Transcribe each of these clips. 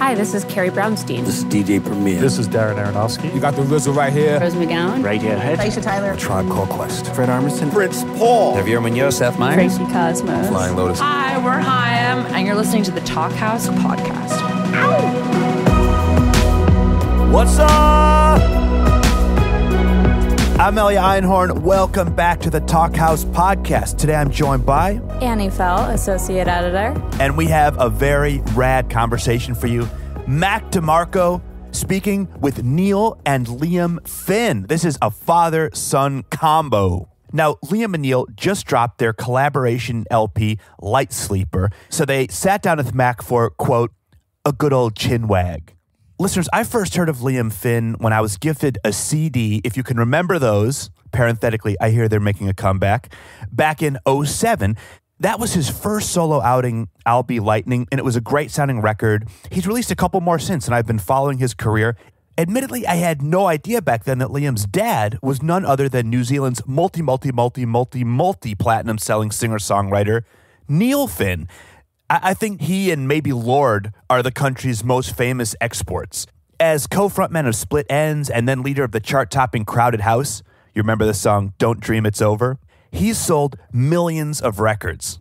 Hi, this is Carrie Brownstein. This is DJ Premier. This is Darren Aronofsky. You got the RZA right here. Rose McGowan. Radiohead. Aisha Tyler. A Tribe Called Quest. Fred Armisen. Prince Paul. Javier Munoz. Seth Meyers. Tracy Cosmos. Flying Lotus. Hi, we're Haim, and you're listening to the Talkhouse podcast. What's up? I'm Elia Einhorn. Welcome back to the Talkhouse podcast. Today I'm joined by Annie Fell, Associate Editor. and we have a very rad conversation for you. Mac DeMarco speaking with Neil and Liam Finn. This is a father son combo. Now, Liam and Neil just dropped their collaboration LP, Lightsleeper, so they sat down with Mac for, quote, a good old chin wag. Listeners, I first heard of Liam Finn when I was gifted a CD. If you can remember those, parenthetically, I hear they're making a comeback. Back in 07, that was his first solo outing, I'll Be Lightning, and it was a great sounding record. He's released a couple more since, and I've been following his career. Admittedly, I had no idea back then that Liam's dad was none other than New Zealand's multi, multi, multi, multi, multi platinum selling singer songwriter, Neil Finn. I, I think he and maybe Lorde are the country's most famous exports. As co frontman of Split Enz and then leader of the chart topping Crowded House, you remember the song Don't Dream It's Over? He's sold millions of records.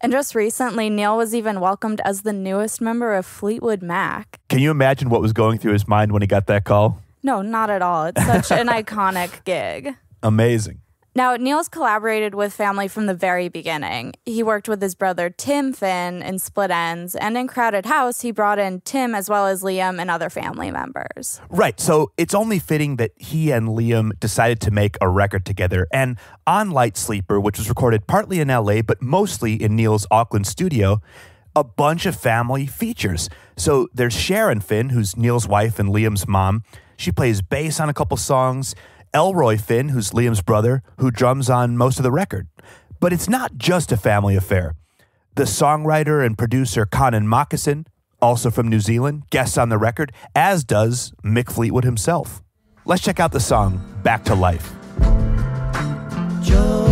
And just recently, Neil was even welcomed as the newest member of Fleetwood Mac. Can you imagine what was going through his mind when he got that call? No, not at all. It's such an iconic gig. Amazing. Now, Neil's collaborated with family from the very beginning. He worked with his brother Tim Finn in Split Enz, and in Crowded House, he brought in Tim as well as Liam and other family members. Right. So it's only fitting that he and Liam decided to make a record together. And on Lightsleeper, which was recorded partly in LA, but mostly in Neil's Auckland studio, a bunch of family features. So there's Sharon Finn, who's Neil's wife and Liam's mom. She plays bass on a couple songs. Elroy Finn, who's Liam's brother, who drums on most of the record. But it's not just a family affair. The songwriter and producer Connan Mockasin, also from New Zealand, guests on the record, as does Mick Fleetwood himself. Let's check out the song Back to Life. Joe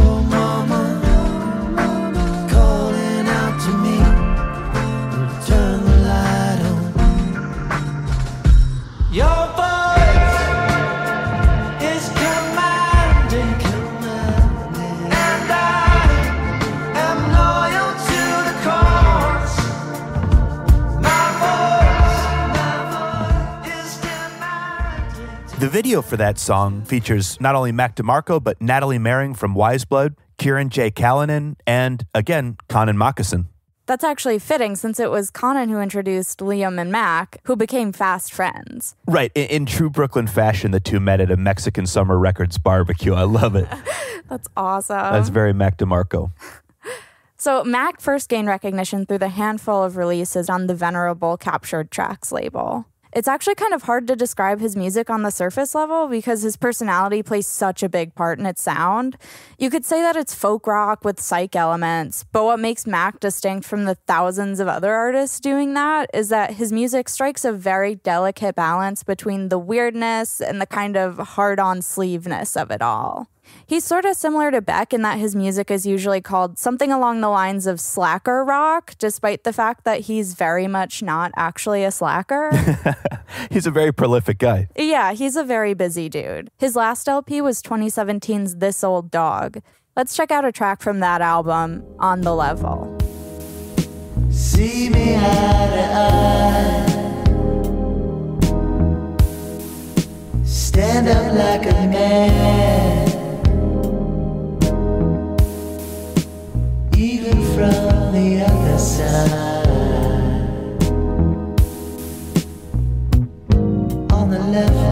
video for that song features not only Mac DeMarco, but Natalie Mering from Weyes Blood, Kieran J. Callanan, and again, Connan Mockasin. That's actually fitting since it was Connan who introduced Liam and Mac, who became fast friends. Right. In, in true Brooklyn fashion, the two met at a Mexican Summer Records barbecue. I love it. That's awesome. That's very Mac DeMarco. So, Mac first gained recognition through the handful of releases on the venerable Captured Tracks label. It's actually kind of hard to describe his music on the surface level because his personality plays such a big part in its sound. You could say that it's folk rock with psych elements, but what makes Mac distinct from the thousands of other artists doing that is that his music strikes a very delicate balance between the weirdness and the kind of hard on sleeveness of it all. He's sort of similar to Beck in that his music is usually called something along the lines of slacker rock, despite the fact that he's very much not actually a slacker. He's a very prolific guy. yeah, he's a very busy dude. His last LP was 2017's This Old Dog. Let's check out a track from that album, On the Level. See me eye to eye. Stand up like a man. Even from the other side. On the level.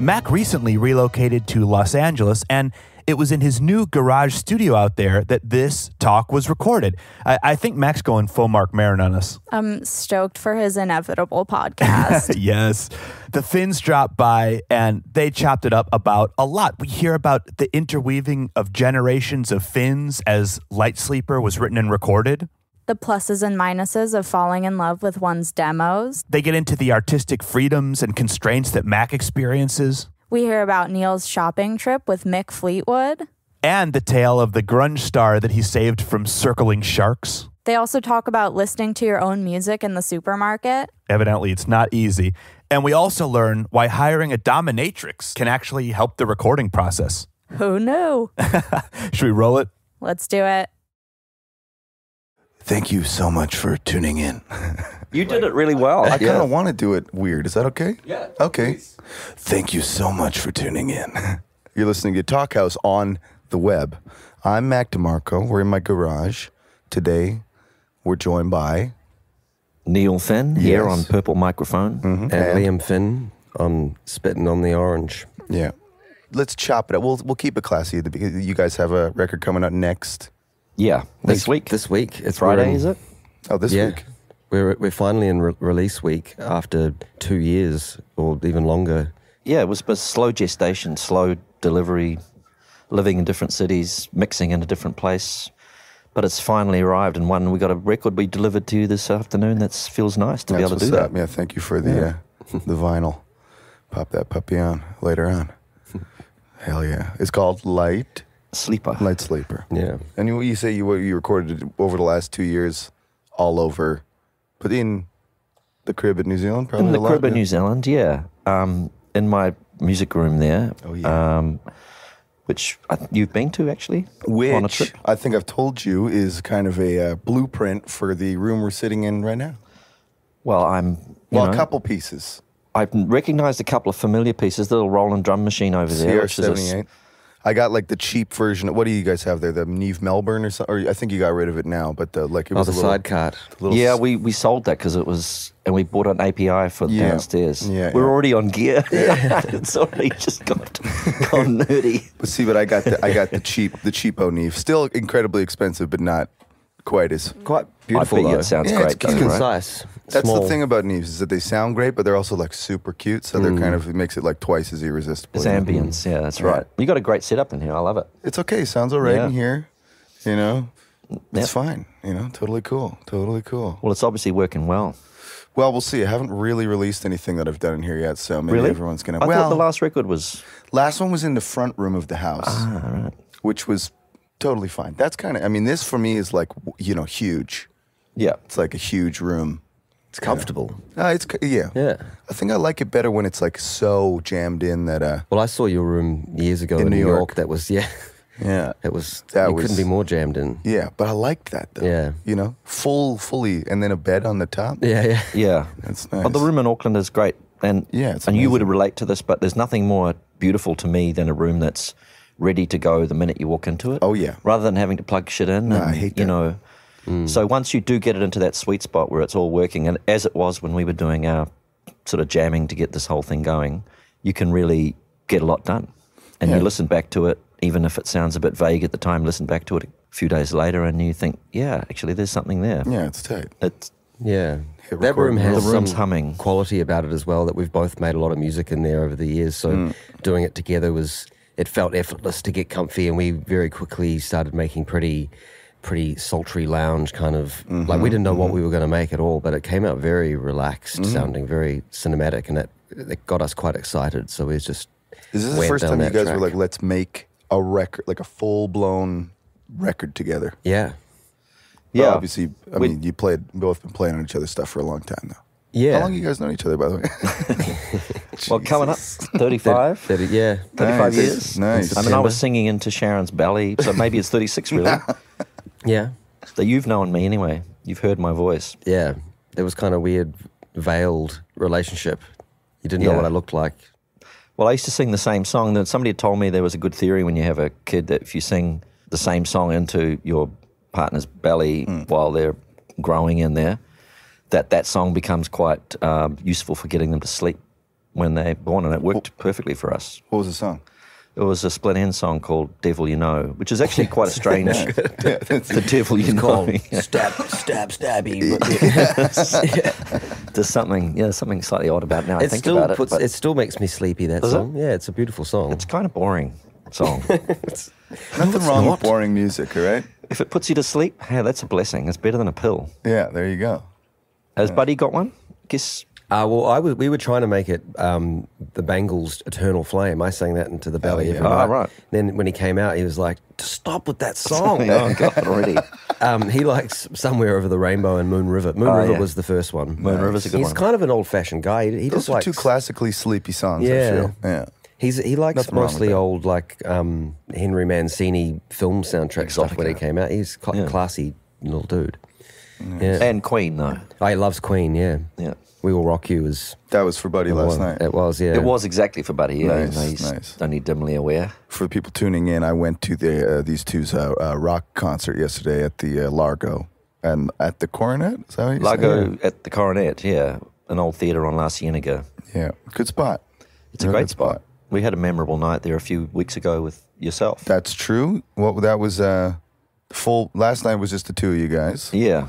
Mac recently relocated to Los Angeles, and it was in his new garage studio out there that this talk was recorded. I, I think Mac's going full Marc Maron on us. I'm stoked for his inevitable podcast. yes. The Finns dropped by and they chopped it up about a lot. We hear about the interweaving of generations of Finns as Lightsleeper was written and recorded. the pluses and minuses of falling in love with one's demos. They get into the artistic freedoms and constraints that Mac experiences, We hear about Neil's shopping trip with Mick Fleetwood. and the tale of the grunge star that he saved from circling sharks. They also talk about listening to your own music in the supermarket. Evidently, it's not easy. And we also learn why hiring a dominatrix can actually help the recording process. Who knew? Should we roll it? Let's do it. Thank you so much for tuning in. You did it really well. I kind of want to do it weird. Is that okay? Yeah. Okay. Thank you so much for tuning in. You're listening to Talkhouse on the web. I'm Mac DeMarco. We're in my garage. Today, we're joined by Neil Finn here on Purple Microphone. Mm-hmm. And Liam Finn on Spitting on the Orange. yeah. Let's chop it up. We'll we'll keep it classy. at the beginning. You guys have a record coming out next. Yeah, this week. This week. It's Friday, in- is it? Oh, this yeah. week. We're, we're finally in re- release week after two years or even longer. Yeah, it was a slow gestation, slow delivery, living in different cities, mixing in a different place. But it's finally arrived, and one we got a record we delivered to you this afternoon. That feels nice to be able to do up. that. Yeah, thank you for the uh, the vinyl. Pop that puppy on later on. Hell yeah! It's called Light Sleeper. Lightsleeper. Yeah. And you, you say you you recorded it over the last two years, all over, but in the crib at New Zealand, probably in the lot, crib in yeah. New Zealand, yeah. Um, in my music room there. Oh, yeah. Um, which I, you've been to actually Which on a trip. I think I've told you is kind of a uh, blueprint for the room we're sitting in right now. Well, I'm. Well, know, a couple pieces. I've recognised a couple of familiar pieces. The little Roland drum machine over there, CR which is a s- seventy eight. I got like the cheap version. What do you guys have there? The Neve Melbourne or something? Or I think you got rid of it now, but the, like it Oh, was the a little, side cart. little Yeah, s- we, we sold that because it was, and we bought an API for Yeah. downstairs. Yeah, We're yeah. already on gear. Yeah. it's already just got gone nerdy. But see, but I got the I got the cheap the cheapo Neve. Still incredibly expensive, but not quite as. Quite beautiful. I bet you though. it sounds Yeah, great. it's though, It's cute. right? That's small. the thing about Neves is that they sound great, but they're also like super cute. So they're kind of it makes it like twice as irresistible. It's ambience. Yeah, that's right. You got a great setup in here. I love it. It's okay. Sounds all right Yeah. in here. You know, it's Yep. fine. You know, totally cool. Totally cool. Well, it's obviously working well. Well, we'll see. I haven't really released anything that I've done in here yet, so maybe really? everyone's gonna. I well, thought the last record was. last one was in the front room of the house, Ah, which was totally fine. That's kind of. I mean, this for me is like w- you know huge. Yeah. It's like a huge room. It's comfortable. Uh, it's yeah. Yeah. I think I like it better when it's like so jammed in that. uh Well, I saw your room years ago In in, New New York. York. That was yeah. Yeah. It was. That you was- couldn't be more jammed in. Yeah, but I liked that though. Yeah. You know, full, fully, and then a bed on the top. Yeah, yeah. Yeah. That's Oh, the room in Auckland is great, and Yeah, it's and you would relate to this, but there's nothing more beautiful to me than a room that's ready to go the minute you walk into it. Oh, yeah. rather than having to plug shit in. No, and, I hate that. You that. Know, so once you do get it into that sweet spot where it's all working, and as it was when we were doing our sort of jamming to get this whole thing going, you can really get a lot done. And Yeah. you listen back to it, even if it sounds a bit vague at the time. Listen back to it a few days later, and you think, yeah, actually, there's something there. Yeah, it's tight. It's Yeah. Hit That room has The room's some humming. quality about it as well that we've both made a lot of music in there over the years. So Mm. doing it together was it felt effortless to get comfy and we very quickly started making pretty pretty sultry lounge kind of Mm-hmm, like we didn't know what we were going to make at all, but it came out very relaxed, Mm. sounding very cinematic and that it got us quite excited. So we just Is this the first time you that guys were like, let's make a record, like a full blown record together? Yeah. Well, Yeah. obviously, I We- mean, you played both been playing on each other's stuff for a long time now. Yeah. How long you guys known each other, by the way? well coming up 35. That- yeah. 35 Nice. years. Nice. I mean, I was singing into Sharon's belly, so maybe it's 36 really. Yeah. so you've known me anyway. You've heard my voice. Yeah. It was kind of weird veiled relationship. You didn't know Yeah. what I looked like. Well, I used to sing the same song. Then somebody had told me there was a good theory when you have a kid that if you sing the same song into your partner's belly while they're growing in there, that that song becomes quite um, useful for getting them to sleep when they're born, and it worked perfectly for us. What was the song? It was a split end song called "Devil You Know," which is actually quite a strange. the devil you know. Stab, stab, stabby. There's something, yeah, something slightly odd about it now. I think still about it, puts, but it still makes me sleepy. That Does it? song, yeah, it's a beautiful song. it's kind of boring song. Nothing wrong with boring music, all right? if it puts you to sleep, hey, that's a blessing. It's better than a pill. Yeah, there you go. Has Buddy got one? Guess Uh, well, I was, we were trying to make it um, the Bangles' "Eternal Flame." I sang that into the belly yeah. every Oh, right. Then when he came out, he was like, "Stop with that song." oh God, already. um, he likes "Somewhere Over the Rainbow" and "Moon River." Moon Oh, River yeah. was the first one. Moon River's a good He's one. He's kind of an old-fashioned guy. He, he Those just are likes two classically sleepy songs. I Yeah. feel. Yeah. He's he likes Nothing mostly old like um, Henry Mancini film soundtrack stuff when he came out. He's cl- Yeah. classy little dude. Yeah. And Queen though. Oh, he loves Queen. Yeah. Yeah. We Will Rock You was That was for Buddy last night. It was. Yeah. It was exactly for Buddy. Yeah, Nice, you know, he's nice. only dimly aware. For the people tuning in, I went to the uh, these two's uh, uh, rock concert yesterday at the uh, Largo and at the Coronet. Is that what you said? Largo at the Coronet, yeah, an old theatre on La Cienega. Yeah, good spot. It's a great good spot. We had a memorable night there a few weeks ago with yourself. That's true. Well, that was uh, full. Last night was just the two of you guys yeah,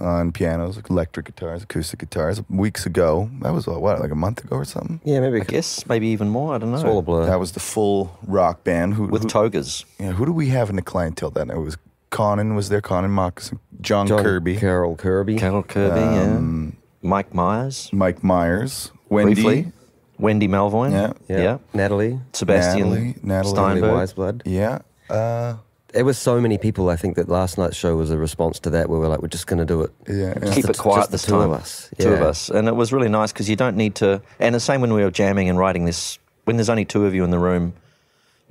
on pianos, electric guitars, acoustic guitars. Weeks ago, that was what, like a month ago or something. yeah. Maybe I guess maybe even more. I don't know. it's all a blur. That was the full rock band. Who, with who, togas. yeah, who do we have in the clientele then? It was Connan was there, Connan Mockasin, John, John Kirby, Carol Kirby. Carol Kirby, Um, yeah. Mike Myers, Mike Myers, Wendy, briefly. Wendy Melvoin, Yeah. yeah. Natalie. Sebastian Natalie, Natalie Steinberg. Weyes Blood. yeah. Uh, There was so many people. I think that last night's show was a response to that. Where we're like, we're just going to do it. yeah, yeah. Keep the- it quiet just the this two time. of us. Two of us. And it was really nice because you don't need to. And the same when we were jamming and writing this, when there's only two of you in the room,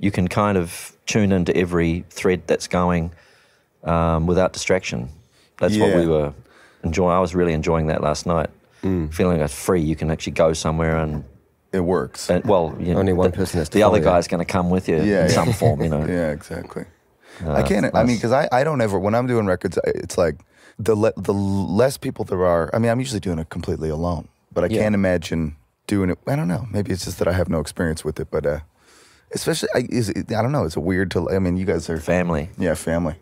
you can kind of tune into every thread that's going um, without distraction. That's what we were enjoying. I was really enjoying that last night. Mm. Feeling it's free, you can actually go somewhere and, it works. and well, you know, Only one the, person has to The other follow you. guy's going to come with you Yeah, in yeah. some form, you know. Yeah, exactly. I can't. I mean, because I, I don't ever when I'm doing records, it's like the le, the less people there are. I mean, I'm usually doing it completely alone, but I Yeah. can't imagine doing it. I don't know. Maybe it's just that I have no experience with it, but uh, especially I, is it, I don't know. It's a weird to. I mean, you guys are Family. yeah, family.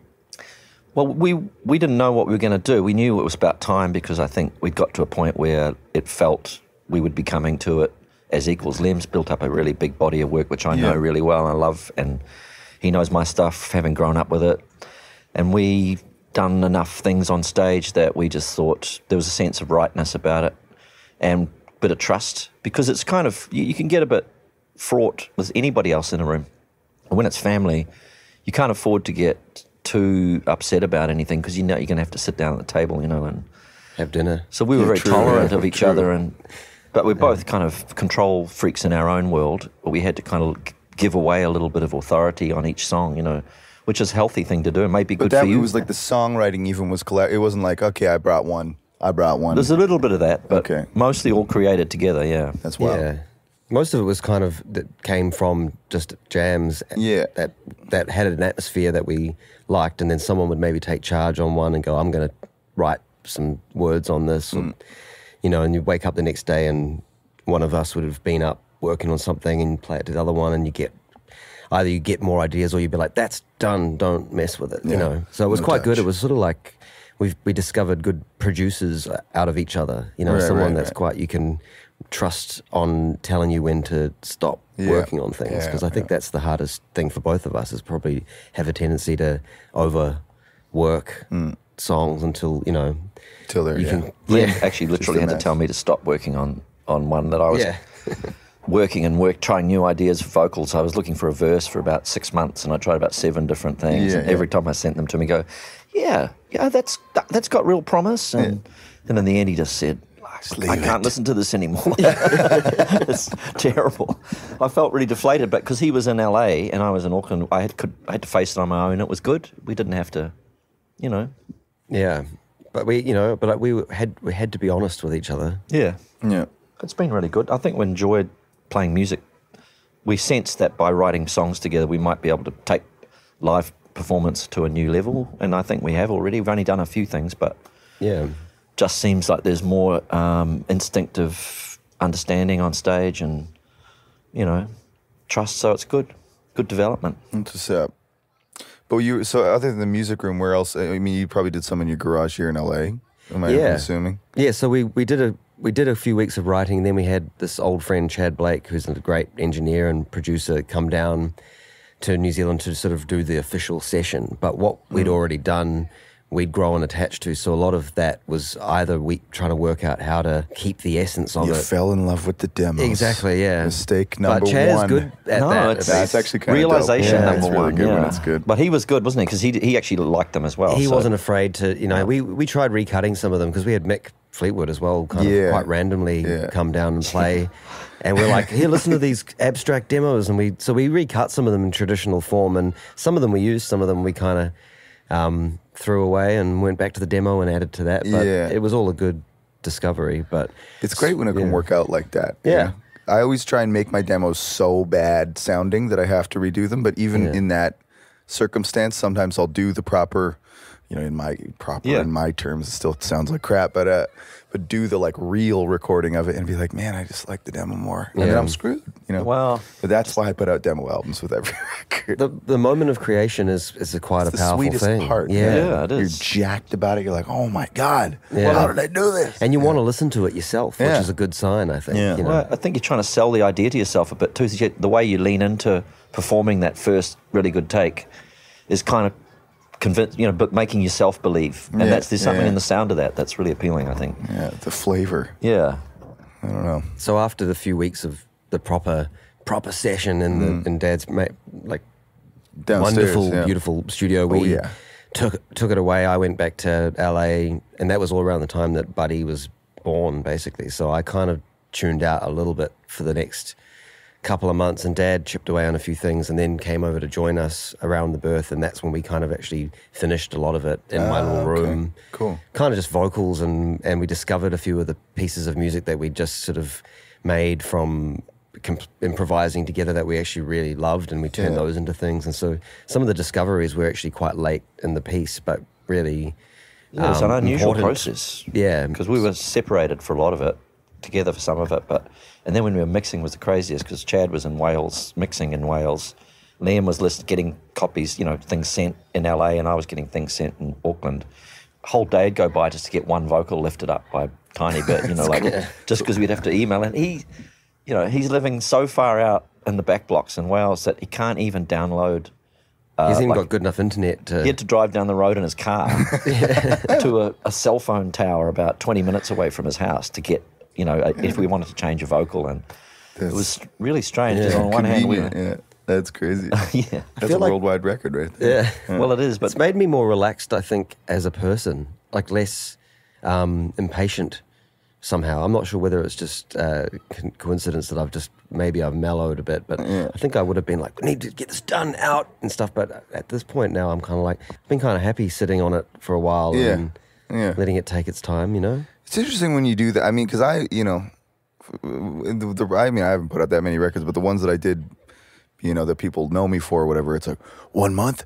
Well, we we didn't know what we were going to do. We knew it was about time because I think we'd got to a point where it felt we would be coming to it as equals. Liam's built up a really big body of work, which I know really well and I love, and he knows my stuff, having grown up with it. And we done enough things on stage that we just thought there was a sense of rightness about it, and a bit of trust because it's kind of you, you can get a bit fraught with anybody else in a room. And when it's family, you can't afford to get too upset about anything because you know you're going to have to sit down at the table, you know. And Have dinner. so we were Yeah, very true, tolerant yeah, of each true. other, and but we're both kind of control freaks in our own world. But we had to kind of give away a little bit of authority on each song, you know, which is a healthy thing to do. It might be But good that for you. it was like the songwriting even was collab. It wasn't like okay, I brought one. I brought one. There's a little bit of that, but Okay. mostly all created together. Yeah. That's wild. Yeah. Most of it was kind of that came from just jams. Yeah. That that had an atmosphere that we liked, and then someone would maybe take charge on one and go, "I'm going to write some words on this," Mm. you know. And you wake up the next day, and one of us would have been up working on something, and you play it to the other one, and you get either you get more ideas, or you'd be like, "That's done. Don't mess with it," you know. So it was No quite good. It was sort of like we we discovered good producers out of each other. You know, Right, someone right, that's right. quite you can trust on telling you when to stop Yeah. working on things Yeah, because I think yeah. that's the hardest thing for both of us is probably have a tendency to overwork songs until you know Till there, you Mm. yeah. can Liam yeah actually literally had to tell me to stop working on on one that I was yeah working and work trying new ideas for vocals. I was looking for a verse for about six months, and I tried about seven different things. Yeah, and yeah. every time I sent them to him, he go, "Yeah, yeah, that's that, that's got real promise." And then in the end, he just said. I can't it." listen to this anymore. it's terrible. I felt really deflated, but because he was in LA and I was in Auckland, I had could I had to face it on my own. It was good. We didn't have to, you know. yeah but we you know but we had we had to be honest with each other Yeah, yeah. It's been really good. I think we enjoyed playing music. We sensed that by writing songs together, we might be able to take live performance to a new level, and I think we have already. We've only done a few things, but yeah just seems like there's more um, instinctive understanding on stage, and you know, trust. So it's good, good development. That's what's. But you, so other than the music room, where else? I mean, you probably did some in your garage here in LA. Am I Yeah. assuming? Yeah, so we, we did a we did a few weeks of writing, and then we had this old friend Chad Blake, who's a great engineer and producer, come down to New Zealand to sort of do the official session. But what we'd hmm. already done we'd grown attached to. So a lot of that was either we trying to work out how to keep the essence of You it. fell in love with the demos. Exactly, yeah. Mistake number but Chad's one. good at No, that. it's- That's actually kind realization dope. Yeah, number it's really one. good yeah. when it's good. But he was good, wasn't he? Because he he actually liked them as well. he so- wasn't afraid to, you know, we, we tried recutting some of them because we had Mick Fleetwood as well, kind Yeah. of quite randomly Yeah. come down and play. and we're like, here, listen to these abstract demos. And we, so we recut some of them in traditional form. And some of them we used, some of them we kind of um, threw away and went back to the demo and added to that. But Yeah. it was all a good discovery. But It's great when it can work out like that. you Yeah. I always try and make my demos so bad sounding that I have to redo them. But even Yeah. in that circumstance, sometimes I'll do the proper, you know, in my proper Yeah. in my terms, it still sounds like crap, but uh, but do the like real recording of it and be like, man, I just like the demo more, and then I'm screwed. You know. Well- but that's why I put out demo albums with every record. the, the moment of creation is, is a quite It's a the powerful sweetest thing. part. Yeah. Yeah, it is. You're jacked about it. You're like, oh my god, Yeah. how did I do this? And you want to listen to it yourself, which Yeah. is a good sign, I think. Yeah. You know? Well, I think you're trying to sell the idea to yourself a bit too. So The way you lean into performing that first really good take is kind of convince you know, but making yourself believe, and Yeah, that's there's something yeah. in the sound of that that's really appealing. I think. yeah, the flavor. Yeah. I don't know. So after the few weeks of the proper proper session in the in Dad's ma- like Mm. Downstairs, wonderful, yeah. beautiful studio, we Oh, yeah. took took it away. I went back to LA, and that was all around the time that Buddy was born, basically. So I kind of tuned out a little bit for the next couple of months, and Dad chipped away on a few things, and then came over to join us around the birth, and that's when we kind of actually finished a lot of it in my Ah, little okay. room. Cool. Kind of just vocals, and and we discovered a few of the pieces of music that we just sort of made from comp- improvising together that we actually really loved, and we turned Yeah. those into things. And so some of the discoveries were actually quite late in the piece, but really. Yeah, it's an um, unusual important. process. Yeah. because we were separated for a lot of it, together for some of it, but and then when we were mixing was the craziest because Chad was in Wales mixing in Wales, Liam was list getting copies, you know, things sent in LA, and I was getting things sent in Auckland. A whole day'd go by just to get one vocal lifted up by a tiny bit, you know, like just because we'd have to email and he, you know, he's living so far out in the back blocks in Wales that he can't even download. Uh, he hasn't even like- got good enough internet to. He had to drive down the road in his car to a, a cell phone tower about 20 minutes away from his house to get, you know, a, if we wanted to change a vocal. And it was really strange. 'cause on one hand, we, Convenient, yeah, that's crazy. yeah. That's a like- worldwide record right there. yeah. Well, it is, but It's made me more relaxed, I think, as a person, like less um, impatient somehow. I'm not sure whether it's just uh, co- coincidence that I've just maybe I've mellowed a bit, but I think I would have been like, we need to get this done out and stuff. But at this point now, I'm kind of like, I've been kind of happy sitting on it for a while Yeah. and Yeah. letting it take its time, you know? It's interesting when you do that. I mean, because I, you know, the, the, I mean, I haven't put out that many records, but the ones that I did, you know, that people know me for, or whatever, it's like one month,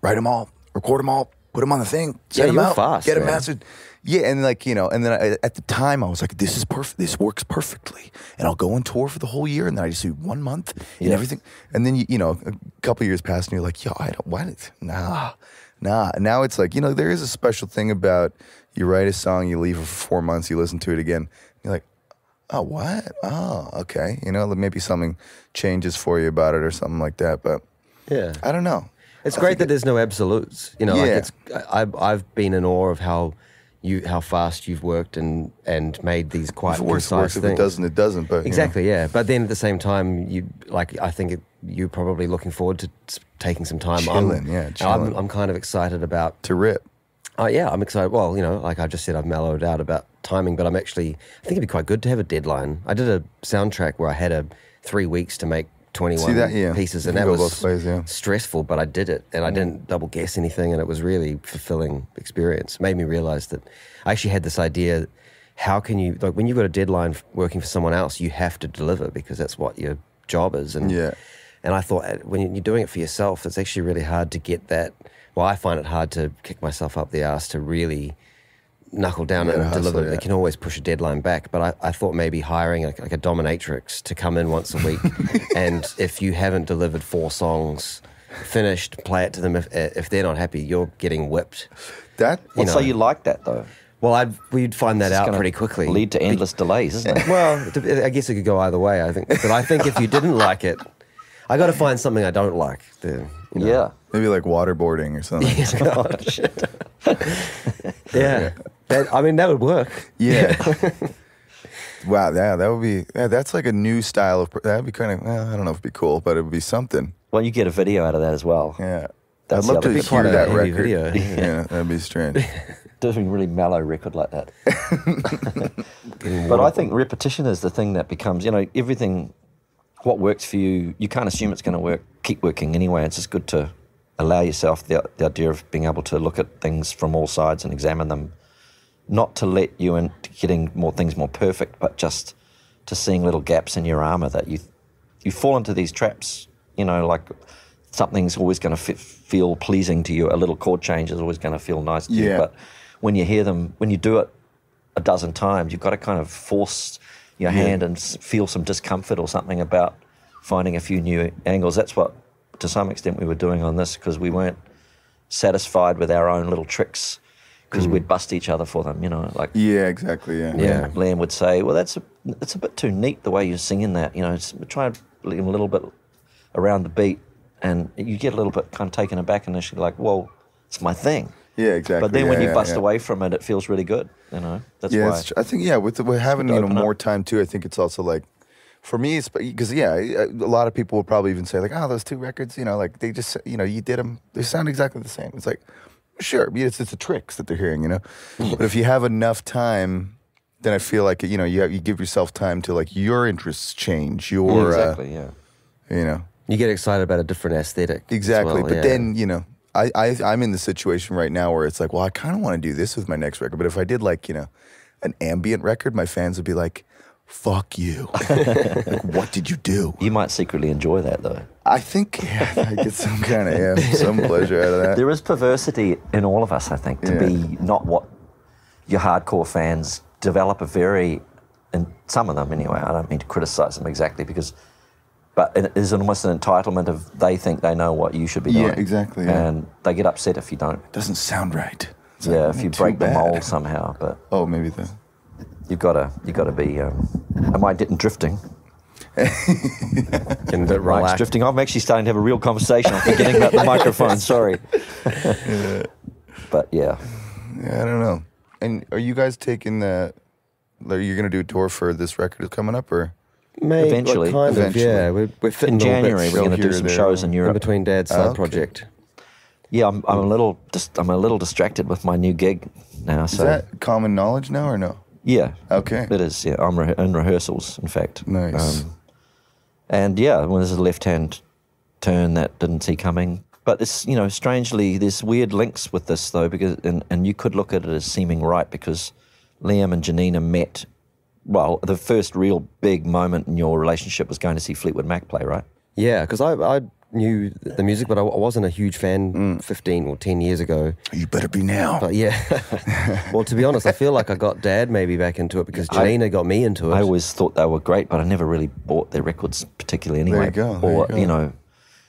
write them all, record them all, put them on the thing, Yeah, them out, fast, get them man. mastered. Yeah, and like you know, and then I, at the time I was like, this is perfect. This works perfectly, and I'll go on tour for the whole year, and then I just do one month and Yeah. everything, and then you, you know, a couple years pass, and you're like, yo, I don't, why did, nah, nah. Now it's like, you know, there is a special thing about you write a song, you leave it for four months, you listen to it again, you're like, oh, what? Oh, okay. You know, maybe something changes for you about it or something like that. But Yeah. I don't know. It's I great that there's no absolutes. You know, like Yeah. it's I, I've been in awe of how you how fast you've worked and and made these quite If it works, concise works. If things. it doesn't, it doesn't. But you know. Exactly, yeah. But then at the same time, you like I think it, you're probably looking forward to taking some time. Chilling, I'm, yeah, I'm, chilling. I'm kind of excited about. to rip. Uh, yeah, I'm excited. Well, you know, like I just said, I've mellowed out about timing, but I'm actually. I think it'd be quite good to have a deadline. I did a soundtrack where I had a three weeks to make 21 See that? Yeah. pieces, You and that was ways, yeah. stressful, but I did it, and I didn't double guess anything, and it was really fulfilling experience. It Made me realize that I actually had this idea: how can you like when you've got a deadline working for someone else, you have to deliver because that's what your job is. And Yeah. And I thought uh, when you're doing it for yourself, it's actually really hard to get that. Well, I find it hard to kick myself up the ass to really knuckle down Yeah, and hustle, deliver. yeah. They can always push a deadline back, but I, I thought maybe hiring like, like a dominatrix to come in once a week, and if you haven't delivered four songs finished, play it to them. If if they're not happy, you're getting whipped. That well, so know. you like that though. Well, I'd, we'd find that out pretty quickly. Lead to endless delays, isn't it? Well, I guess it could go either way. I think, but I think if you didn't like it, I got to find something I don't like. The, you know. Yeah. maybe like waterboarding or something. oh, shit. Yeah. That, I mean, that would work. Yeah. wow. Yeah, that would be. Yeah, that's like a new style of. That'd be kind of. Well, I don't know if it'd be cool, but it would be something. Well, you get a video out of that as well. Yeah. That's I'd the love to big hear part of that that record. video. Yeah. that'd be strange. doing a really mellow record like that. but I think repetition is the thing that becomes, you know, everything, what works for you, you can't assume it's going to work, keep working anyway. It's just good to allow yourself the, the idea of being able to look at things from all sides and examine them, not to let you into getting more things more perfect, but just to seeing little gaps in your armor that you, you fall into these traps, you know, like something's always going to f- feel pleasing to you. A little chord change is always going to feel nice to you. Yeah. But when you hear them, when you do it a dozen times, you've got to kind of force your hand and feel some discomfort or something about finding a few new angles. That's what, to some extent, we were doing on this because we weren't satisfied with our own little tricks because hmm. we'd bust each other for them. You know, like Yeah. Exactly. Yeah. Yeah. Liam would say, "Well, that's a, it's a bit too neat the way you're singing that. You know, try and a little bit around the beat, and you get a little bit kind of taken aback initially, like, well, it's my thing. Yeah. Exactly. But then yeah, when you yeah, bust yeah. away from it, it feels really good. You know, that's yeah, why. it's I think yeah, with the, with having you know open up. more time too, I think it's also like for me, it's because yeah, a lot of people will probably even say like, oh, those two records, you know, like they just you know you did them, they sound exactly the same. It's like sure, yeah, it's it's the tricks that they're hearing, you know. but if you have enough time, then I feel like you know you have, you give yourself time to like your interests change, Yeah, your exactly. yeah. uh, you know You get excited about a different aesthetic. as Exactly. well, but yeah. then, you know, I, I I'm in the situation right now where it's like, well, I kind of want to do this with my next record, but if I did like, you know, an ambient record, my fans would be like, "Fuck you! like, what did you do?" You might secretly enjoy that though. I think yeah, I get some kind of yeah, some pleasure out of that. There is perversity in all of us, I think, to Yeah. be not what your hardcore fans develop a very, and some of them anyway. I don't mean to criticize them exactly because, but it is almost an entitlement of they think they know what you should be doing. Yeah, exactly, yeah. And they get upset if you don't. It doesn't sound right. It's yeah, like, if you too break the mold somehow. But Oh, maybe the. you've got to you got to be. Um, am I getting drifting? Getting a bit Mike's relaxed. drifting. I'm actually starting to have a real conversation. I'm forgetting about the microphone. Sorry. But yeah, Yeah, I don't know. And are you guys taking the? Are you gonna do a tour for this record coming up, or? Maybe, Eventually. kind Eventually. of, yeah. We're, we're fitting in January we're going to do some there. shows in in Europe. between Dad's side okay. project. Yeah, I'm, I'm a little just I'm a little distracted with my new gig now. So. Is that common knowledge now, or no? yeah, Okay. it is. Yeah, I'm re- in rehearsals, in fact. Um, Nice. and yeah, when there's a left-hand turn that didn't see coming. But it's you know strangely there's weird links with this though because and, and you could look at it as seeming right because Liam and Janina met. Well, the first real big moment in your relationship was going to see Fleetwood Mac play, right? Yeah, because I, I knew the music, but I, I wasn't a huge fan Mm. 15 or 10 years ago. You better be now. But yeah, well, to be honest, I feel like I got Dad maybe back into it because Janina got me into it. I always thought they were great, but I never really bought their records particularly anyway. There you go, there or you go. know,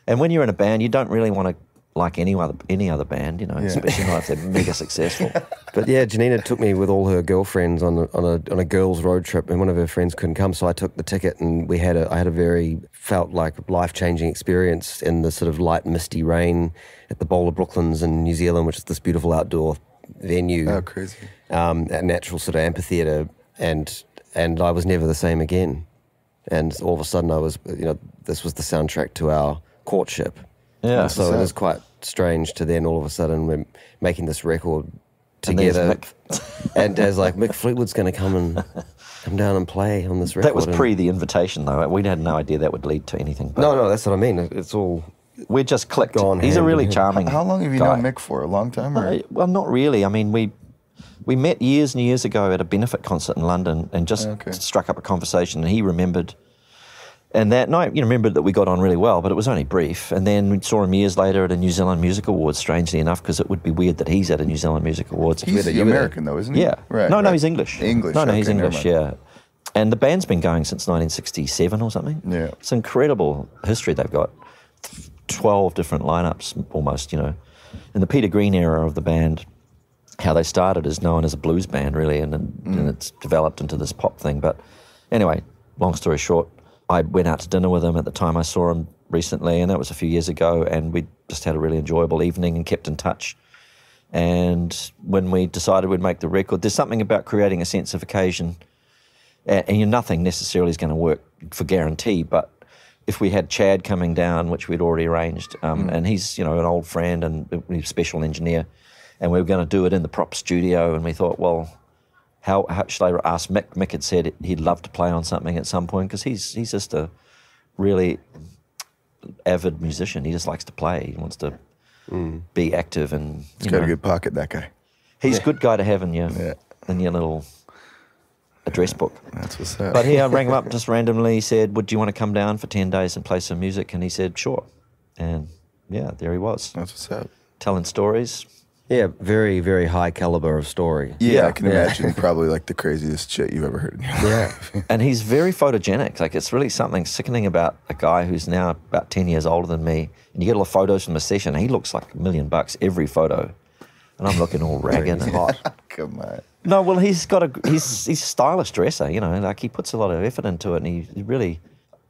and when you're in a band, you don't really want to like any other any other band, you know, especially not if they're mega successful. But yeah, Janina took me with all her girlfriends on a, on a on a girls' road trip, and one of her friends couldn't come, so I took the ticket, and we had a I had a very felt like life changing experience in the sort of light misty rain at the Bowl of Brooklands in New Zealand, which is this beautiful outdoor venue. Oh, crazy. um, a natural sort of amphitheater, and and I was never the same again. And all of a sudden, I was, you know, this was the soundtrack to our courtship. Yeah. And so So- it is quite strange to then all of a sudden we're making this record together, Mick. and as like Mick Fleetwood's going to come and come down and play on this record. That was and- pre the invitation, though. We had no idea that would lead to anything. But No, no, that's what I mean. It's all We're just clicked. Gone He's a really charming. How long have you guy. known Mick for? A long time, or? Uh, well, not really. I mean, we we met years and years ago at a benefit concert in London, and just Okay. struck up a conversation. And he remembered, and that night, you know, remembered that we got on really well, but it was only brief. And then we saw him years later at a New Zealand Music Awards. Strangely enough, because it would be weird that he's at a New Zealand Music Awards. He's there. American though, isn't he? yeah, Right. no, no, he's English. English. No, no, he's okay, never English. Yeah. And the band's been going since 1967 or something. Yeah. It's incredible history they've got. 12 different lineups almost, you know. In the Peter Green era of the band, how they started is known as a blues band, really, and, and, Mm. and it's developed into this pop thing. But anyway, long story short, I went out to dinner with him at the time I saw him recently, and that was a few years ago, and we just had a really enjoyable evening and kept in touch. And when we decided we'd make the record, there's something about creating a sense of occasion. And, and you nothing necessarily is going to work for guarantee, but if we had Chad coming down, which we'd already arranged, um, and he's you know an old friend and a special engineer, and we were going to do it in the prop studio, and we thought, well, how, how should I ask Mick? Mick had said he'd love to play on something at some point because he's he's just a really avid musician. He just likes to play. He wants to mm. be active and He's got know, a good pocket, that guy. he's a good guy to have in your Yeah. in your little address book. That's what's up. But he I rang him up just randomly, He said, Would you want to come down for 10 days and play some music? And he said, Sure. And yeah, there he was, That's what's up. telling stories. Yeah, very, very high caliber of story. Yeah, I can Yeah. imagine probably like the craziest shit you've ever heard. in your life. Yeah. And he's very photogenic. Like, it's really something sickening about a guy who's now about 10 years older than me. And you get all the photos from the session, and he looks like a million bucks every photo. And I'm looking all ragged and hot. Come on. No, well, he's got a he's he's a stylish dresser. You know, like he puts a lot of effort into it, and he, he really.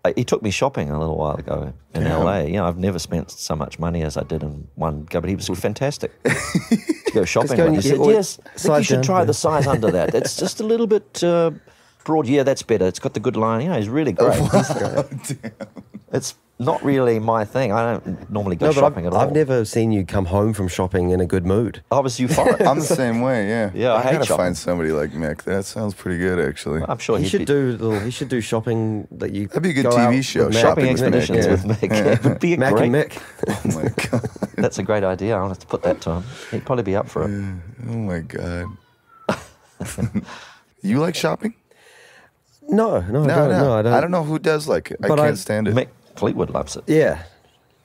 Uh, He took me shopping a little while ago in. LA. You know, I've never spent so much money as I did in one go, but he was fantastic. to go shopping. go with. and He said, "Yes, I think you should down, try yeah." the size under that. It's just a little bit uh, broad. Yeah, that's better. It's got the good line. You know, he's really great. He's- it's not really my thing. I don't normally go No, shopping I've, at all. I've never seen you come home from shopping in a good mood. I was euphoric. I'm the same way, yeah. Yeah, I hate gotta shopping. find somebody like Mick. That sounds pretty good, actually. I'm sure He should be, do little, he should do shopping that you. That'd be a good TV out show, with Mac. shopping Shopping with Mick, expeditions yeah. with Mick. It would be a Mac great and Mick. Oh my god. That's a great idea. I'll have to put that to him. He'd probably be up for it. Oh my god. you like shopping? No, no, I No, don't. no. No, I don't. I don't know who does like it. I But can't I- stand it. Mick Fleetwood loves it. Yeah.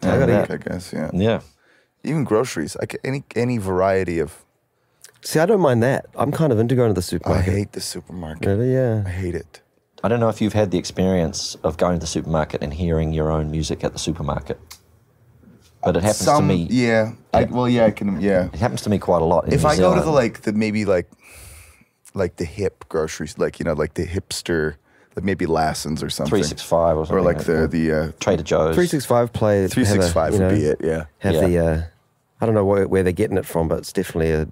I gotta I guess, yeah. Yeah. Even groceries. I ca- any any variety of. See, I don't mind that. I'm kind of into going to the supermarket. I hate the supermarket. Really? Yeah. I hate it. I don't know if you've had the experience of going to the supermarket and hearing your own music at the supermarket. But it happens Some, to me. yeah. I, well, yeah, I can. Yeah. It happens to me quite a lot. If New I go to the like the maybe like like the hip groceries, like you know, like the hipster, like maybe Lassen's or something, 365 or something. or like the the uh, Trader Joe's. Three six five play. have a, three six five would know, be it. Yeah. Have Yeah. the. Uh, I don't know where, where they're getting it from, but it's definitely a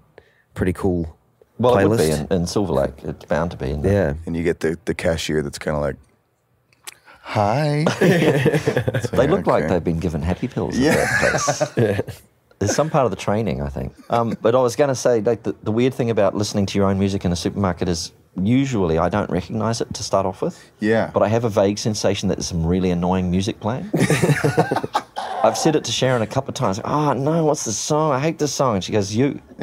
pretty cool Well, playlist. it would be in, in Silver Lake. It's bound to be. In yeah. And you get the the cashier that's kind of like, hi. They look like they've been given happy pills Yeah. at that place. There's some part of the training, I think. Um, but I was going to say, like, the, the weird thing about listening to your own music in a supermarket is usually I don't recognize it to start off with. Yeah. But I have a vague sensation that there's some really annoying music playing. I've said it to Sharon a couple of times. Oh, no, what's this song? I hate this song. And she goes, You.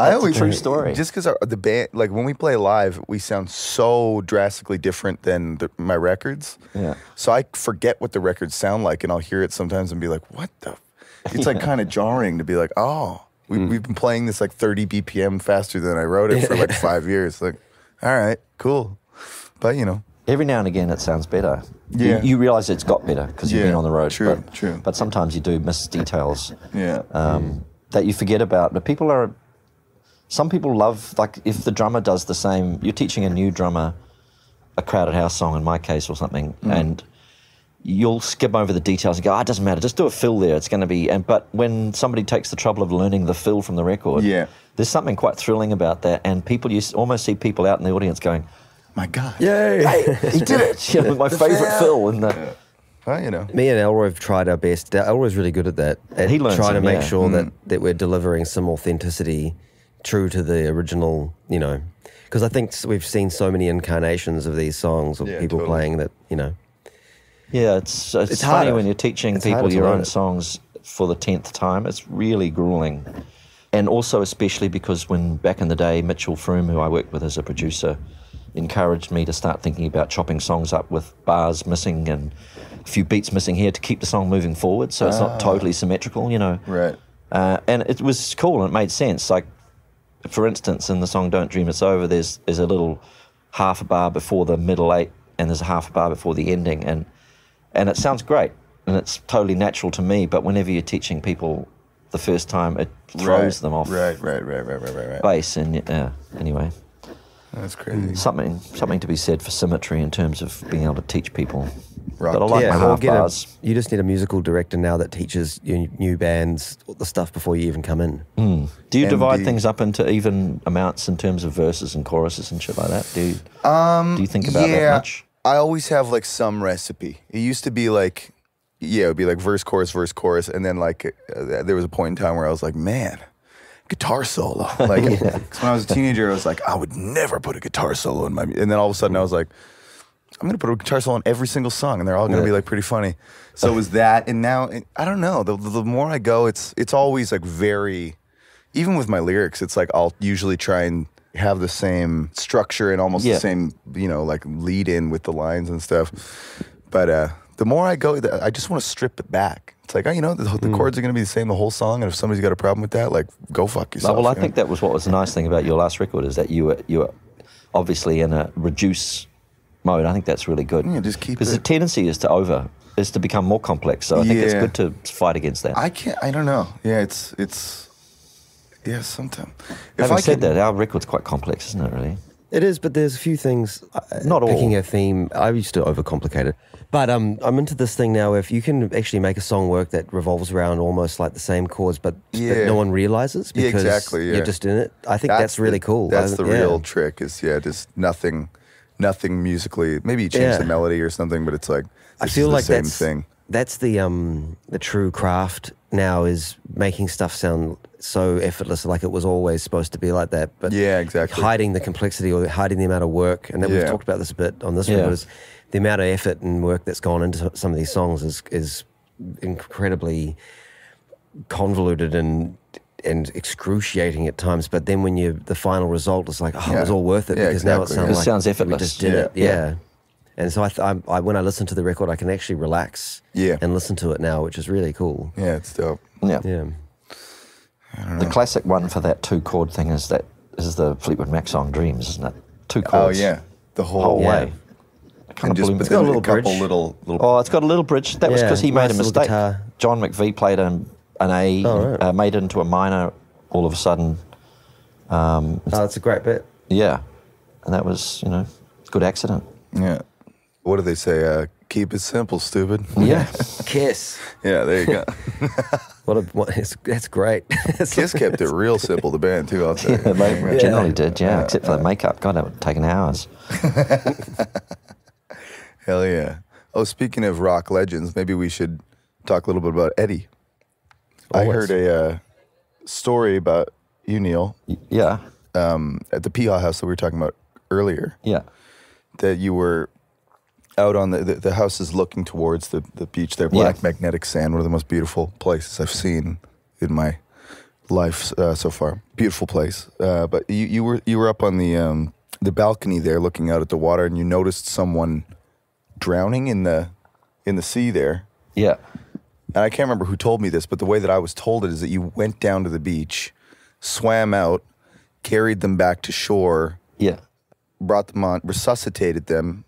I a always true story. Just because the band, like when we play live, we sound so drastically different than the, my records. Yeah. So I forget what the records sound like, and I'll hear it sometimes and be like, "What the?" It's like kind of jarring to be like, "Oh, we, Mm. we've been playing this like 30 BPM faster than I wrote it for like five years." Like, all right, cool, but you know, Every now and again, it sounds better. You- Yeah. You, realize it's got better because you've Yeah, been on the road. true, but, true. But sometimes you do miss details. yeah, um, that you forget about. But people are, some people love, like if the drummer does the same, you're teaching a new drummer a crowded house song in my case or something, Mm. and you'll skip over the details and go, oh, it doesn't matter, just do a fill there. It's going to be, and but when somebody takes the trouble of learning the fill from the record, Yeah. there's something quite thrilling about that. And people, you almost see people out in the audience going, my God, Yay! hey, he did it! You know, my favourite fill. And the, well, you know, Me and Elroy have tried our best. Elroy's really good at that. At He learns trying to make yeah. sure Mm. that, that we're delivering some authenticity true to the original, you know. Because I think we've seen so many incarnations of these songs of Yeah, people totally. playing that, you know. Yeah, it's it's, It's funny harder. when you're teaching It's people your own it. songs for the tenth time. It's really grueling, and also especially because when back in the day, Mitchell Froom, who I worked with as a producer, encouraged me to start thinking about chopping songs up with bars missing and a few beats missing here to keep the song moving forward, so it's not totally symmetrical. You know, right? uh, and it was cool and it made sense. Like, for instance, in the song "Don't Dream It's Over," there's there's a little half a bar before the middle eight, and there's a half a bar before the ending, and and it sounds great and it's totally natural to me. But whenever you're teaching people the first time, it throws right. them off Right, right, right, right, right, right, right. base. And yeah, anyway, That's crazy. Something something to be said for symmetry in terms of being able to teach people. Rock But I like yeah, my half get a, bars. you just need a musical director now that teaches you new bands the stuff before you even come in. Do you And divide the- things up into even amounts in terms of verses and choruses and shit like that? Do you, um, do you think about that much? I always have like some recipe. It used to be like, yeah, it would be like verse, chorus, verse, chorus, and then like uh, there was a point in time where I was like, man, guitar solo. Like 'cause when I was a teenager, I was like, I would never put a guitar solo in my. mu-" And then all of a sudden, I was like, I'm gonna put a guitar solo in every single song, and they're all gonna be like pretty funny. So it was that, and now I don't know. The, the more I go, it's it's always like very, even with my lyrics, it's like I'll usually try and have the same structure and almost Yeah. the same, you know, like lead in with the lines and stuff. But uh, the more I go, the- I just want to strip it back. It's like, oh, you know, the, the chords are gonna be the same the whole song, and if somebody's got a problem with that, like, go fuck yourself. well, I you know? think that was what was the nice thing about your last record is that you were you were obviously in a reduce mode. I think that's really good. Yeah, just keep because the tendency is to over is to become more complex. So I think it's good to fight against that. I can't. I don't know. Yeah, it's it's. Yeah, sometimes. If Having I said could, that, our record's quite complex, isn't it? Really. It is, but there's a few things. uh, Not all. Picking a theme, I used to overcomplicate it. But um, I'm into this thing now. If you can actually make a song work that revolves around almost like the same chords, but Yeah. that no one realizes Yeah, because exactly, yeah. you're just in it. I think that's, really the- cool. That's I- the yeah. real trick. Is yeah, just nothing, nothing musically. Maybe you change Yeah. the melody or something, but it's like I feel is the like same that's thing. that's the um the true craft now is making stuff sound so effortless, like it was always supposed to be like that. But Yeah, exactly. hiding the complexity or hiding the amount of work, and then we've talked about this a bit on this Yeah. record. Is the amount of effort and work that's gone into some of these songs is is incredibly convoluted and and excruciating at times. But then when you the final result is like, oh, it was all worth it Yeah, because now it sounds. It like sounds we effortless. just did Yeah. it. Yeah. And so I, th- I, I, when I listen to the record, I can actually relax Yeah. and listen to it now, which is really cool. Yeah, it's dope. Yeah. Yeah. The classic one for that two chord thing is that is the Fleetwood Mac song "Dreams," isn't it? Two chords. Oh yeah, the whole, whole Yeah. way. It kind And of just blew me. but got a little couple bridge. little little. Oh, it's got a little bridge. That was because he made a mistake. guitar. John McVie played an, an A, Oh, right. uh, made it into a minor all of a sudden. Oh, that's a great bit. Yeah. And that was, you know, good accident. yeah. What do they say? Uh, keep it simple, stupid. Yeah. Kiss. yeah, there you go. What a what, it's, that's great. Kiss kept it real simple. The band too. I'll say. they generally did, yeah, except for the makeup. God, that would have taken hours. Hell yeah. Oh, speaking of rock legends, maybe we should talk a little bit about Eddie. I heard a uh, story about you, Neil, Yeah. um, at the Piha house that we were talking about earlier. Yeah. That you were out on the the, the house is looking towards the, the beach there, Yeah. black magnetic sand, one of the most beautiful places I've seen in my life uh, so far. Beautiful place. Uh, but you, you were you were up on the um, the balcony there, looking out at the water, and you noticed someone drowning in the in the sea there. Yeah. And I can't remember who told me this, but the way that I was told it is that you went down to the beach, swam out, carried them back to shore, Yeah. brought them on, resuscitated them,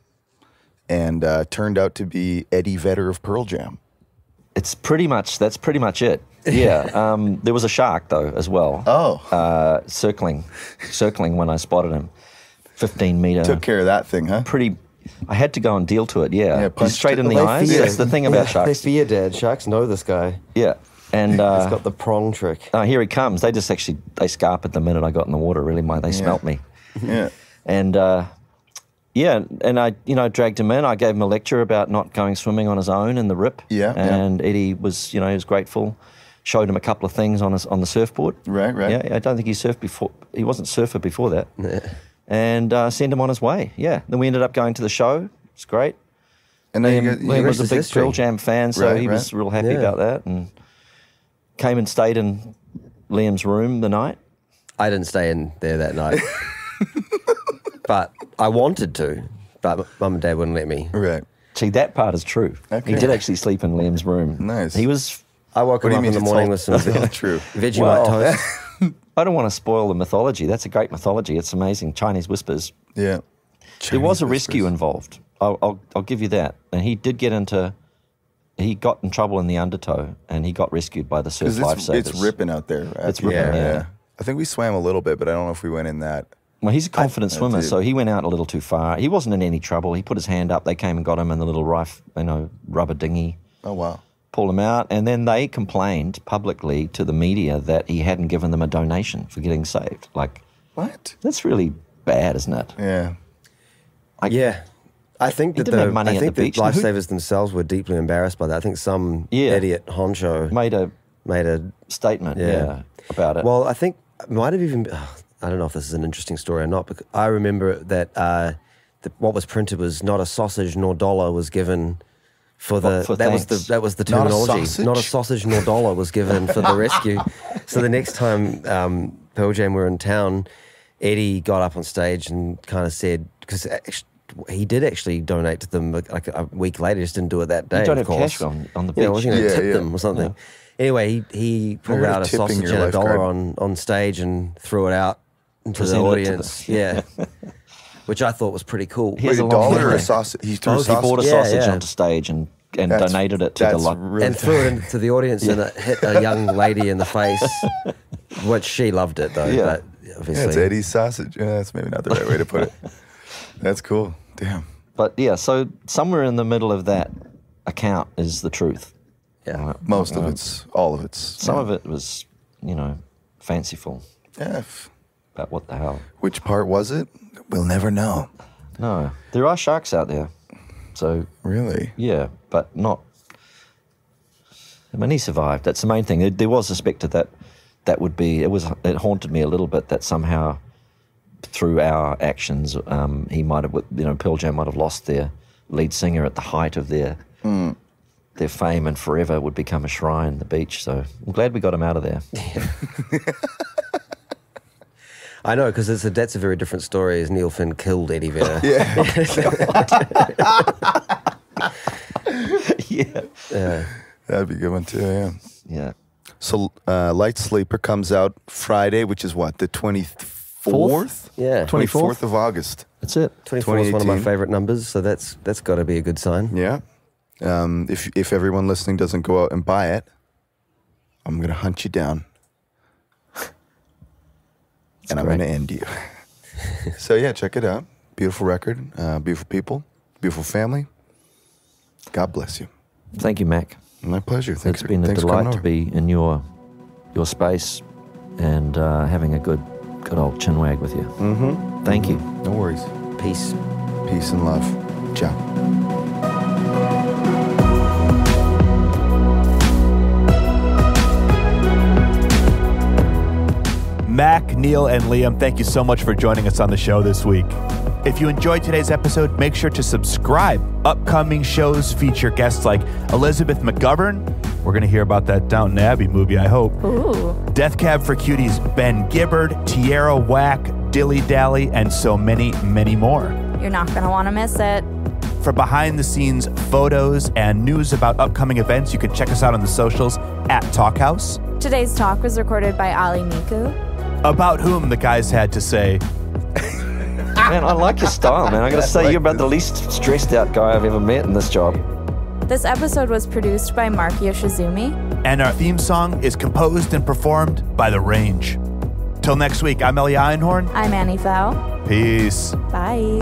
and uh, turned out to be Eddie Vedder of Pearl Jam. It's pretty much, that's pretty much it. Yeah. um, there was a shark, though, as well. Oh. Uh, circling, circling when I spotted him. 15 meter. Took care of that thing, huh? pretty. I had to go and deal to it. Yeah, Yeah, He's straight in the Well, eyes. they That's the thing about They sharks. fear dead. Sharks know this guy. Yeah, and uh, He's got the prong trick. oh, here he comes. They just actually they scarpered the minute I got in the water. Really, my they smelt me, Yeah. and uh, yeah, and I you know dragged him in. I gave him a lecture about not going swimming on his own in the rip. Yeah, yeah. and Eddie was you know he was grateful. Showed him a couple of things on his on the surfboard. Right, right. Yeah, I don't think he surfed before. He wasn't surfer before that. And uh, sent him on his way. Yeah. Then we ended up going to the show. It's great. And then Liam, Liam was a big history. Pearl Jam fan, so Right, he was real happy Yeah. about that, and came and stayed in Liam's room the night. I didn't stay in there that night, but I wanted to, but mum and dad wouldn't let me. right. See, that part is true. Okay. He did actually sleep in Liam's room. Nice. He was. I woke What him up in the morning with some it's all true? Vegemite Well, toast. I don't want to spoil the mythology. That's a great mythology. It's amazing. Chinese whispers. Yeah. there was Chinese a rescue involved. I'll, I'll, I'll give you that. And he did get into. He got in trouble in the undertow, and he got rescued by the surf it's, lifesavers. it's ripping out there. It's ripping, yeah. I think we swam a little bit, but I don't know if we went in that Well, he's a confident I swimmer, do. so he went out a little too far. He wasn't in any trouble. He put his hand up. They came and got him in the little rife, you know, rubber dinghy, Oh wow. pulled him out, and then they complained publicly to the media that he hadn't given them a donation for getting saved. Like, What? that's really bad, isn't it? Yeah. Yeah. I think that the, money I think the the lifesavers themselves were deeply embarrassed by that. I think some Yeah. idiot honcho Made a made a statement, yeah, Yeah. about it. Well, I think might have even. I don't know if this is an interesting story or not, but I remember that uh, the, what was printed was not a sausage nor dollar was given for the. For- for that was the that was the Not a terminology. sausage? a sausage nor dollar was given for the rescue. So the next time um, Pearl Jam were in town, Eddie got up on stage and kind of said because. He did actually donate to them like a week later. Just didn't do it that day. you don't of have cash on, on the Yeah, beach. was he going to Yeah, tip yeah. them or something? Anyway, he, he pulled out a sausage and a dollar on, on stage and threw it out into Presented the it to the- audience. yeah. Which I thought was pretty cool. He has a a dollar or a sausage? He threw oh, a he bought a sausage. Yeah, yeah. onto stage and, and That's- donated it to the that's lo- really and threw it into the audience and it hit a young lady in the face, which she loved it though. Yeah. But Yeah, obviously, it's Eddie's sausage. Yeah, that's maybe not the right way to put it. That's cool. Damn. But yeah, so somewhere in the middle of that account is the truth. yeah. Most of uh, it's all of it's Some of it was, you know, fanciful Yeah. f- about what the hell. Which part was it? We'll never know. No, there are sharks out there. So Really? yeah, but not. I mean, he survived. That's the main thing. There, there was suspected that that would be. It was. It haunted me a little bit that somehow, through our actions, um, he might have. You know, Pearl Jam might have lost their lead singer at the height of their their fame, and forever would become a shrine, the beach. So I'm glad we got him out of there. I know because it's a, that's a very different story. As Neil Finn killed Eddie Vedder. yeah, yeah. That'd be a good one too. Yeah. yeah. So, uh, Lightsleeper comes out Friday, which is what the twenty fourth. Yeah. Twenty fourth of August. That's it. 24 is one of my favorite numbers, so that's that's got to be a good sign. Yeah. Um, if if everyone listening doesn't go out and buy it, I'm gonna hunt you down, and I'm gonna end you. so yeah, check it out. Beautiful record, uh, beautiful people, beautiful family. God bless you. Thank you, Mac. My pleasure. Thanks it's been a thanks for coming delight to be in your your space and uh, having a good good old chin wag with you. Mm-hmm. Thank you. No worries. Peace. Peace and love. Ciao. Mac, Neil, and Liam, thank you so much for joining us on the show this week. If you enjoyed today's episode, make sure to subscribe. Upcoming shows feature guests like Elizabeth McGovern. We're going to hear about that Downton Abbey movie, I hope. Ooh. Death Cab for Cutie's, Ben Gibbard, Tierra Whack, Dilly Dally, and so many, many more. You're not going to want to miss it. For behind the scenes photos and news about upcoming events, you can check us out on the socials at Talkhouse. Today's talk was recorded by Ali Nikou. About whom the guys had to say, Man, I like your style, man. I got to say, you're about the least stressed out guy I've ever met in this job. This episode was produced by Mark Yoshizumi. and our theme song is composed and performed by The Range. Till next week, I'm Elia Einhorn. I'm Annie Fowl. Peace. Bye.